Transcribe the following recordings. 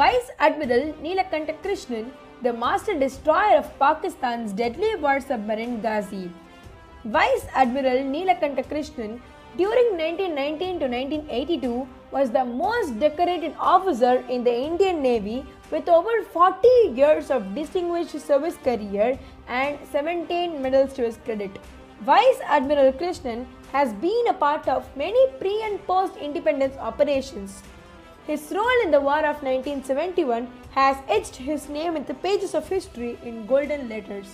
Vice Admiral Nilakanta Krishnan, the master destroyer of Pakistan's deadly war submarine Ghazi. Vice Admiral Nilakanta Krishnan during 1919 to 1982 was the most decorated officer in the Indian Navy with over 40 years of distinguished service career and 17 medals to his credit. Vice Admiral Krishnan has been a part of many pre and post independence operations. His role in the War of 1971 has etched his name in the pages of history in golden letters.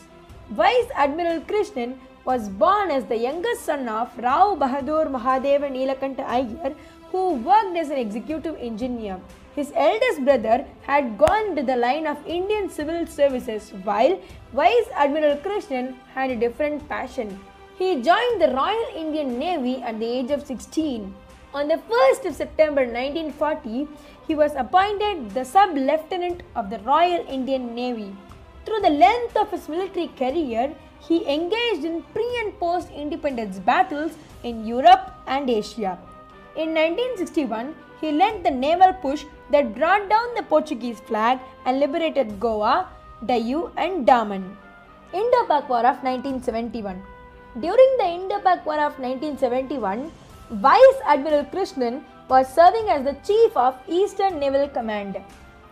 Vice Admiral Krishnan was born as the youngest son of Rao Bahadur Mahadeva Neelakanta Iyer, who worked as an executive engineer. His eldest brother had gone to the line of Indian civil services, while Vice Admiral Krishnan had a different passion. He joined the Royal Indian Navy at the age of 16. On the 1st of September 1940, he was appointed the sub lieutenant of the Royal Indian Navy. Through the length of his military career, he engaged in pre and post independence battles in Europe and Asia. In 1961, he led the naval push that brought down the Portuguese flag and liberated Goa, Diu, and Daman. Indo-Pak War of 1971 During the Indo-Pak War of 1971, Vice Admiral Krishnan was serving as the Chief of Eastern Naval Command.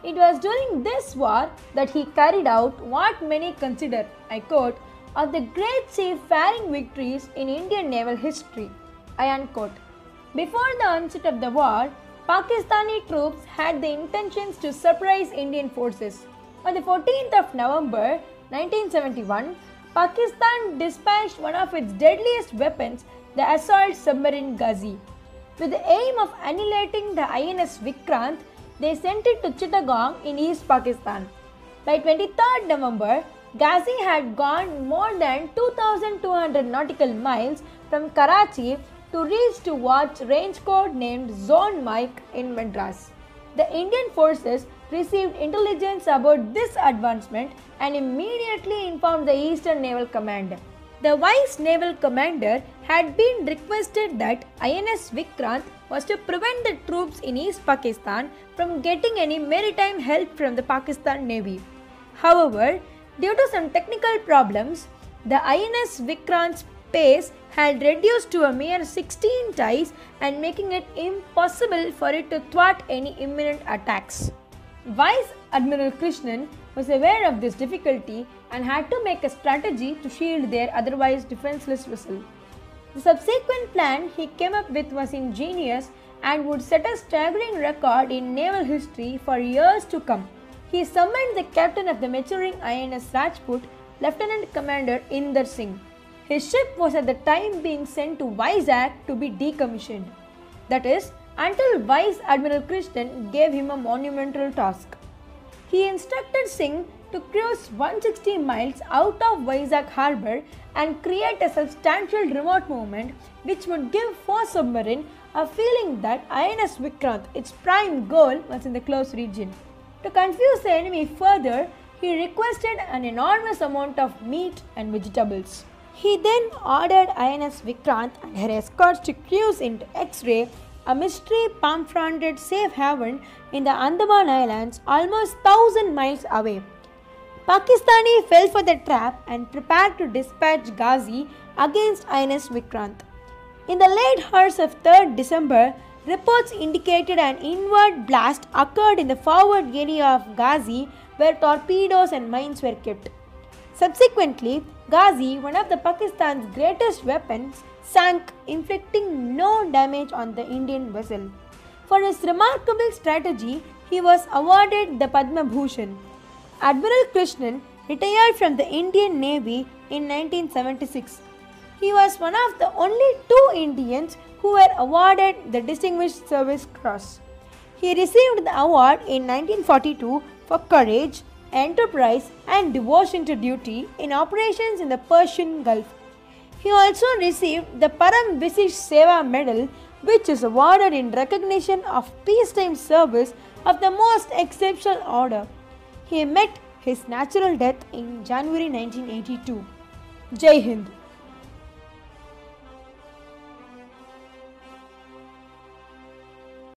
It was during this war that he carried out what many consider, I quote, of the great seafaring victories in Indian naval history. I unquote. Before the onset of the war, Pakistani troops had the intentions to surprise Indian forces. On the 14th of November 1971, Pakistan dispatched one of its deadliest weapons, the assault submarine Ghazi. With the aim of annihilating the INS Vikrant, they sent it to Chittagong in East Pakistan. By 23rd November, Ghazi had gone more than 2,200 nautical miles from Karachi to reach to watch range code named Zone Mike in Madras. The Indian forces received intelligence about this advancement and immediately informed the Eastern Naval Command. The Vice Naval Commander had been requested that INS Vikrant was to prevent the troops in East Pakistan from getting any maritime help from the Pakistan Navy. However, due to some technical problems, the INS Vikrant's pace had reduced to a mere 16 ties and making it impossible for it to thwart any imminent attacks. Vice Admiral Krishnan was aware of this difficulty and had to make a strategy to shield their otherwise defenseless vessel. The subsequent plan he came up with was ingenious and would set a staggering record in naval history for years to come. He summoned the captain of the maturing INS Rajput, Lieutenant Commander Inder Singh. His ship was at the time being sent to Vizag to be decommissioned. That is, until Vice Admiral Krishnan gave him a monumental task. He instructed Singh to cruise 160 miles out of Vizag harbor and create a substantial remote movement which would give four submarine a feeling that INS Vikrant, its prime goal, was in the close region. To confuse the enemy further, he requested an enormous amount of meat and vegetables. He then ordered INS Vikrant and her escorts to cruise into X-ray, a mystery palm-fronted safe haven in the Andaman Islands almost 1000 miles away. Pakistani fell for the trap and prepared to dispatch Ghazi against INS Vikrant. In the late hours of 3rd December, reports indicated an inward blast occurred in the forward area of Ghazi where torpedoes and mines were kept. Subsequently, Ghazi, one of the Pakistan's greatest weapons, sank, inflicting no damage on the Indian vessel. For his remarkable strategy, he was awarded the Padma Bhushan. Admiral Krishnan retired from the Indian Navy in 1976. He was one of the only two Indians who were awarded the Distinguished Service Cross. He received the award in 1942 for courage, enterprise, and devotion to duty in operations in the Persian Gulf. He also received the Param Vishisht Seva Medal, which is awarded in recognition of peacetime service of the most exceptional order. He met his natural death in January 1982. Jai Hind.